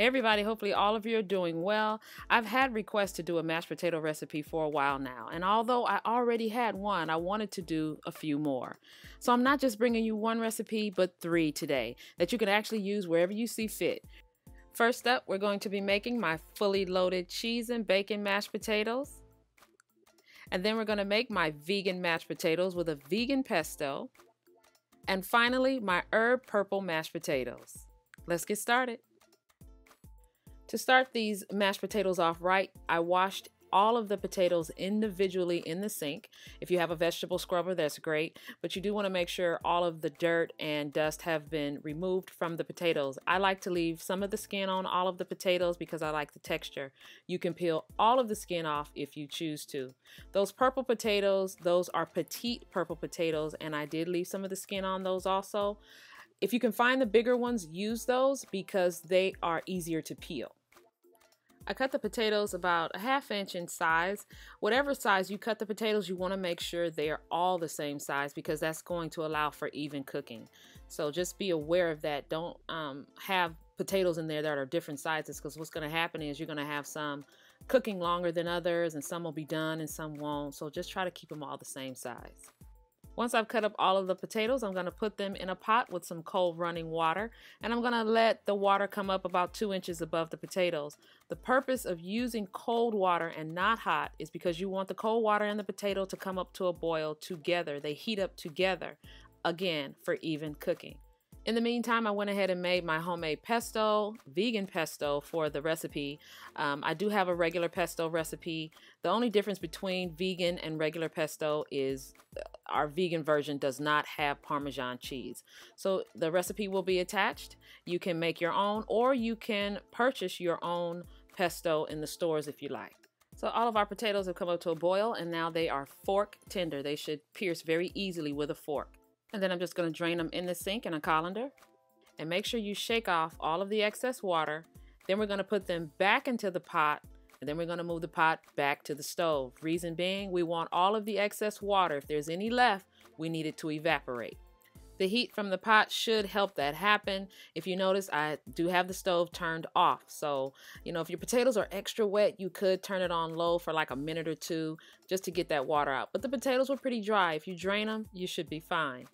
Everybody, hopefully all of you are doing well. I've had requests to do a mashed potato recipe for a while now, and although I already had one, I wanted to do a few more. So I'm not just bringing you one recipe, but three today that you can actually use wherever you see fit. First up, we're going to be making my fully loaded cheese and bacon mashed potatoes. And then we're going to make my vegan mashed potatoes with a vegan pesto. And finally, my herb purple mashed potatoes. Let's get started. To start these mashed potatoes off right, I washed all of the potatoes individually in the sink. If you have a vegetable scrubber, that's great, but you do want to make sure all of the dirt and dust have been removed from the potatoes. I like to leave some of the skin on all of the potatoes because I like the texture. You can peel all of the skin off if you choose to. Those purple potatoes, those are petite purple potatoes, and I did leave some of the skin on those also. If you can find the bigger ones, use those because they are easier to peel. I cut the potatoes about a half inch in size. Whatever size you cut the potatoes, you want to make sure they are all the same size because that's going to allow for even cooking. So just be aware of that. Don't um, have potatoes in there that are different sizes because what's going to happen is you're going to have some cooking longer than others and some will be done and some won't. So just try to keep them all the same size. Once I've cut up all of the potatoes, I'm going to put them in a pot with some cold running water, and I'm going to let the water come up about two inches above the potatoes. The purpose of using cold water and not hot is because you want the cold water and the potato to come up to a boil together. They heat up together, again, for even cooking. In the meantime, I went ahead and made my homemade pesto, vegan pesto for the recipe. Um, I do have a regular pesto recipe. The only difference between vegan and regular pesto is uh, our vegan version does not have Parmesan cheese. So the recipe will be attached. You can make your own or you can purchase your own pesto in the stores if you like. So all of our potatoes have come up to a boil and now they are fork tender. They should pierce very easily with a fork. And then I'm just going to drain them in the sink in a colander. And make sure you shake off all of the excess water. Then we're going to put them back into the pot. And then we're going to move the pot back to the stove. Reason being, we want all of the excess water. If there's any left, we need it to evaporate. The heat from the pot should help that happen. If you notice, I do have the stove turned off. So, you know, if your potatoes are extra wet, you could turn it on low for like a minute or two just to get that water out. But the potatoes were pretty dry. If you drain them, you should be fine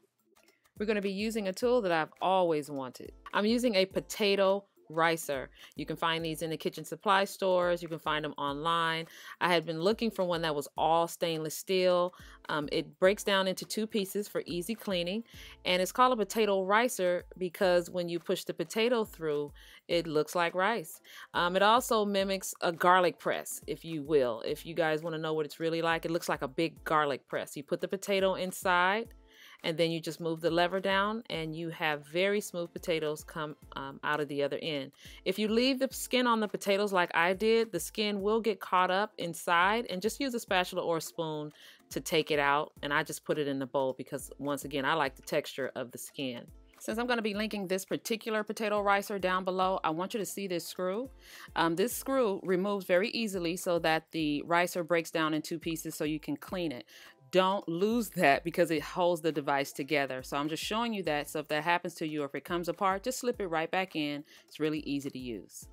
we're going to be using a tool that I've always wanted. I'm using a potato ricer. You can find these in the kitchen supply stores. You can find them online. I had been looking for one that was all stainless steel. Um, it breaks down into two pieces for easy cleaning. And it's called a potato ricer because when you push the potato through, it looks like rice. Um, it also mimics a garlic press, if you will. If you guys want to know what it's really like, it looks like a big garlic press. You put the potato inside and then you just move the lever down and you have very smooth potatoes come um, out of the other end. If you leave the skin on the potatoes like I did, the skin will get caught up inside and just use a spatula or a spoon to take it out. And I just put it in the bowl because once again, I like the texture of the skin. Since I'm going to be linking this particular potato ricer down below, I want you to see this screw. Um, this screw removes very easily so that the ricer breaks down in two pieces so you can clean it don't lose that because it holds the device together. So I'm just showing you that. So if that happens to you or if it comes apart, just slip it right back in. It's really easy to use.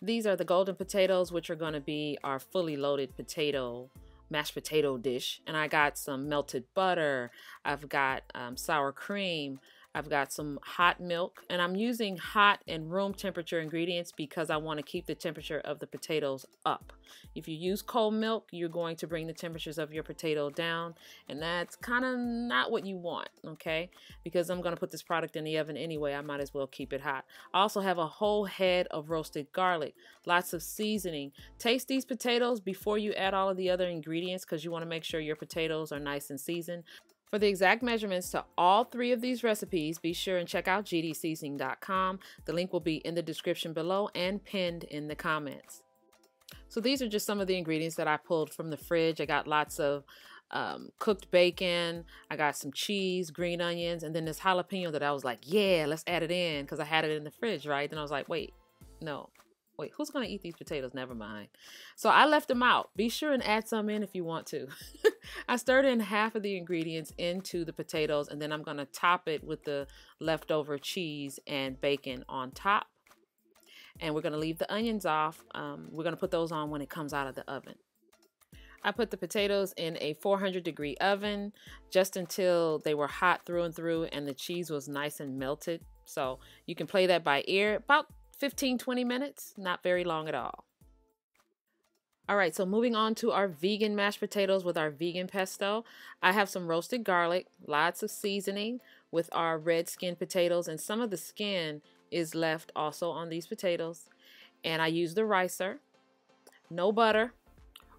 These are the golden potatoes, which are going to be our fully loaded potato mashed potato dish. And I got some melted butter. I've got um, sour cream. I've got some hot milk and I'm using hot and room temperature ingredients because I want to keep the temperature of the potatoes up. If you use cold milk, you're going to bring the temperatures of your potato down and that's kind of not what you want, okay? Because I'm going to put this product in the oven anyway, I might as well keep it hot. I also have a whole head of roasted garlic, lots of seasoning. Taste these potatoes before you add all of the other ingredients because you want to make sure your potatoes are nice and seasoned. For the exact measurements to all three of these recipes, be sure and check out gdseasoning.com. The link will be in the description below and pinned in the comments. So these are just some of the ingredients that I pulled from the fridge. I got lots of um, cooked bacon. I got some cheese, green onions, and then this jalapeno that I was like, yeah, let's add it in because I had it in the fridge, right? Then I was like, wait, no, wait, who's going to eat these potatoes? Never mind. So I left them out. Be sure and add some in if you want to. I stirred in half of the ingredients into the potatoes and then I'm going to top it with the leftover cheese and bacon on top. And we're going to leave the onions off. Um, we're going to put those on when it comes out of the oven. I put the potatoes in a 400 degree oven just until they were hot through and through and the cheese was nice and melted. So you can play that by ear. About 15, 20 minutes, not very long at all. All right, so moving on to our vegan mashed potatoes with our vegan pesto. I have some roasted garlic, lots of seasoning with our red skin potatoes, and some of the skin is left also on these potatoes. And I use the ricer, no butter,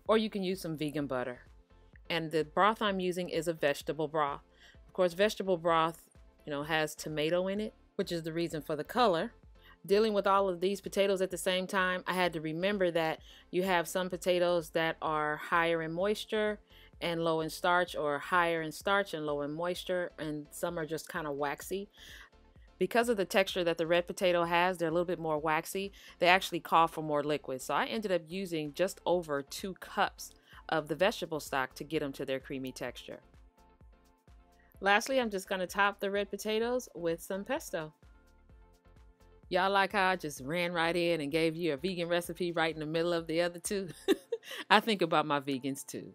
or you can use some vegan butter. And the broth I'm using is a vegetable broth. Of course, vegetable broth, you know, has tomato in it, which is the reason for the color dealing with all of these potatoes at the same time, I had to remember that you have some potatoes that are higher in moisture and low in starch, or higher in starch and low in moisture, and some are just kind of waxy. Because of the texture that the red potato has, they're a little bit more waxy. They actually call for more liquid. So I ended up using just over two cups of the vegetable stock to get them to their creamy texture. Lastly, I'm just going to top the red potatoes with some pesto. Y'all like how I just ran right in and gave you a vegan recipe right in the middle of the other two? I think about my vegans too.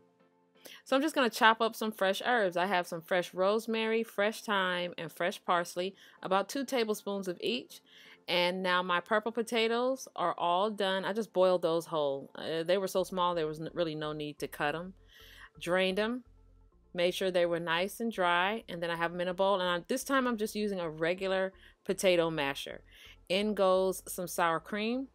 So I'm just going to chop up some fresh herbs. I have some fresh rosemary, fresh thyme, and fresh parsley, about two tablespoons of each. And now my purple potatoes are all done. I just boiled those whole. Uh, they were so small, there was really no need to cut them. Drained them, made sure they were nice and dry, and then I have them in a bowl. And I, this time I'm just using a regular potato masher. In goes some sour cream.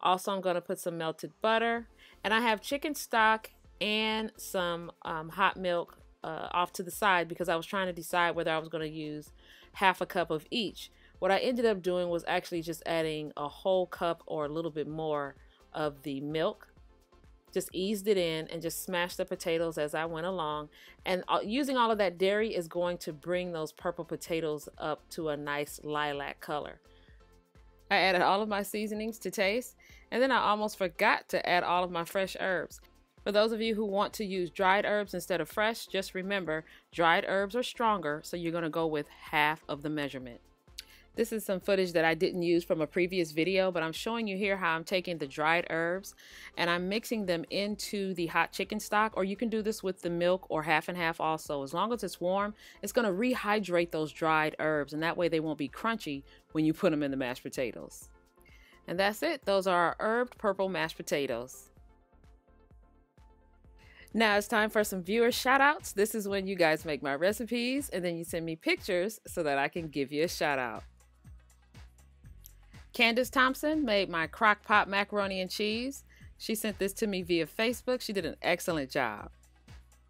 Also, I'm going to put some melted butter. And I have chicken stock and some um, hot milk uh, off to the side because I was trying to decide whether I was going to use half a cup of each. What I ended up doing was actually just adding a whole cup or a little bit more of the milk. Just eased it in and just smashed the potatoes as I went along. And uh, using all of that dairy is going to bring those purple potatoes up to a nice lilac color. I added all of my seasonings to taste, and then I almost forgot to add all of my fresh herbs. For those of you who want to use dried herbs instead of fresh, just remember dried herbs are stronger, so you're going to go with half of the measurement. This is some footage that I didn't use from a previous video, but I'm showing you here how I'm taking the dried herbs and I'm mixing them into the hot chicken stock, or you can do this with the milk or half and half also. As long as it's warm, it's gonna rehydrate those dried herbs and that way they won't be crunchy when you put them in the mashed potatoes. And that's it. Those are our herbed purple mashed potatoes. Now it's time for some viewer shout outs. This is when you guys make my recipes and then you send me pictures so that I can give you a shout out. Candace Thompson made my crock pot macaroni and cheese. She sent this to me via Facebook. She did an excellent job.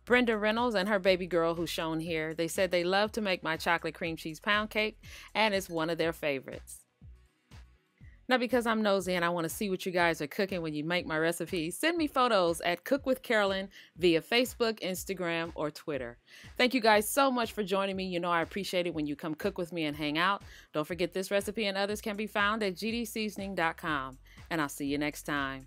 Brenda Reynolds and her baby girl, who's shown here, they said they love to make my chocolate cream cheese pound cake, and it's one of their favorites. Now, because I'm nosy and I want to see what you guys are cooking when you make my recipes, send me photos at Cook with Carolyn via Facebook, Instagram, or Twitter. Thank you guys so much for joining me. You know I appreciate it when you come cook with me and hang out. Don't forget this recipe and others can be found at gdseasoning.com. And I'll see you next time.